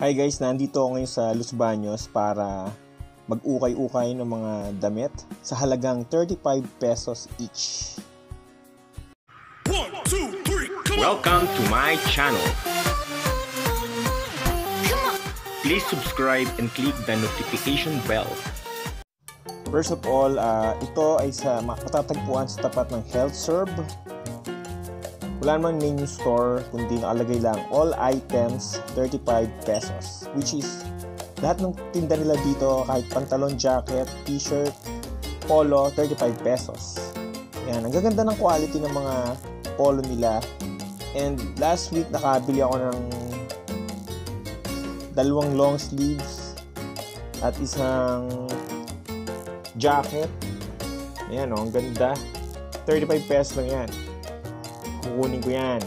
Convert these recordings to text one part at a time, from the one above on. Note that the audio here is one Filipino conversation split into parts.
Hi guys, nandito ako ngayon sa Los Baños para mag-ukay-ukay ng mga damit sa halagang 35 pesos each. One, two, three! Welcome to my channel. Please subscribe and click the notification bell. First of all, ah, ito ay sa matatagpuan sa tapat ng Health Serve. Wala namang menu store, kundi nakalagay lang all items 35 pesos. Which is, lahat ng tinda nila dito, kahit pantalon, jacket, t-shirt, polo, 35 pesos. Yan, ang gaganda ng quality ng mga polo nila. And last week, nakabili ako ng dalawang long sleeves at isang jacket. Ayan o, ang ganda. 35 pesos lang yan. Kukunin ko yan.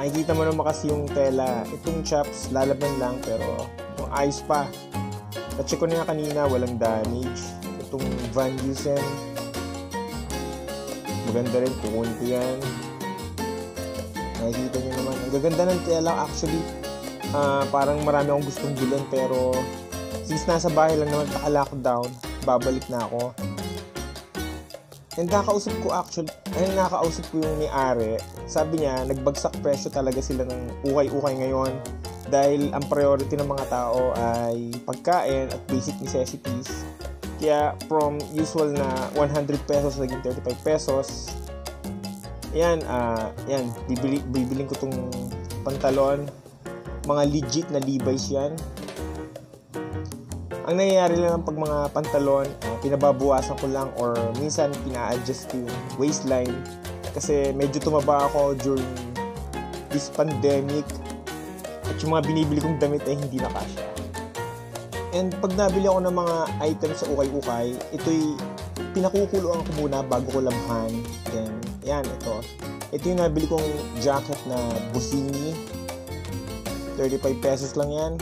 Makikita mo naman kasi yung tela. Itong chops, lalaban lang pero yung ayos pa. Na-check ko na kanina, walang damage. Itong Van Heusen, maganda rin, kukunin ko yan. Nakikita nyo naman. Ang gaganda ng tela actually. Ah, parang marami akong gustong bilhin pero since nasa bahay lang naman naka-lockdown, babalik na ako. And nakausap ko actually, ay nakausap ko yung may-ari. Sabi niya, nagbagsak presyo talaga sila ng ukay-ukay ngayon dahil ang priority ng mga tao ay pagkain at basic necessities. Kaya from usual na 100 pesos naging 35 pesos. Yan, ah, yan, bibili, bibiling ko tong pantalon. Mga legit na Levi's yan. Ang nangyayari lang pag mga pantalon, ah, pinababawasan ko lang or minsan pina-adjust yung waistline kasi medyo tumaba ako during this pandemic at yung mga binibili kong damit ay hindi na kasya. And pag nabili ako ng mga items sa ukay-ukay, ito'y pinakukuluan ko muna bago ko labhan. Then, yan, ito. Ito yung nabili kong jacket na Busini. 35 pesos lang yan.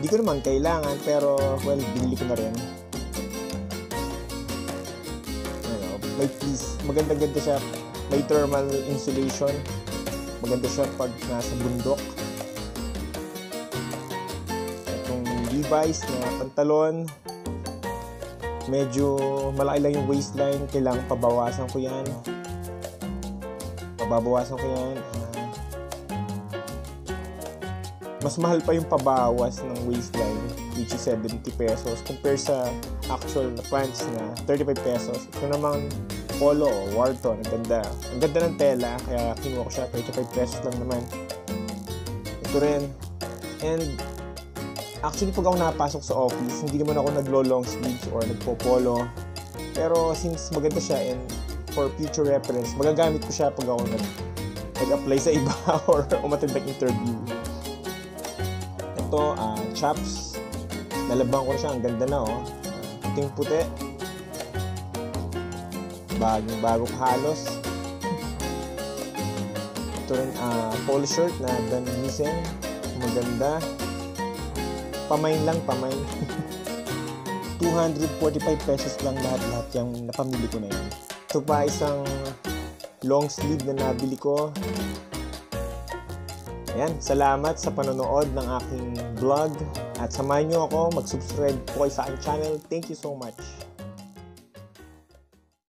Hindi ko naman kailangan, pero, well, binili ko na rin. Ano, may fleece. Maganda-ganda siya. May thermal insulation. Maganda siya pag nasa bundok. Itong Levi's na pantalon. Medyo malaki lang yung waistline. Kailangan pabawasan ko yan. Pababawasan ko yan. Mas mahal pa yung pabawas ng waistline which is 70 pesos compare sa actual na pants na 35 pesos. Ito namang polo o Wharton. Ang ganda. Ang ganda ng tela kaya kinuha ko siya 35 pesos lang naman. Ito rin. And actually pag ako napasok sa office, hindi naman ako naglo-long sleeves or nagpo-polo. Pero since maganda siya and for future reference, magagamit ko siya pag ako nag nag-apply sa iba or umattend ng interview ito, ah, chaps. Nalabang ko na siya. Ang ganda na, oh. Uh, yung puti. Bagong bago halos. Ito rin, ah, polo shirt na Van Heusen. Maganda. Pamain lang, pamain. 245 pesos lang lahat-lahat yung napamili ko na yun. Ito pa isang long sleeve na nabili ko. Ayan, salamat sa panonood ng aking vlog at samahan nyo ako mag-subscribe po kayo sa aking channel. Thank you so much.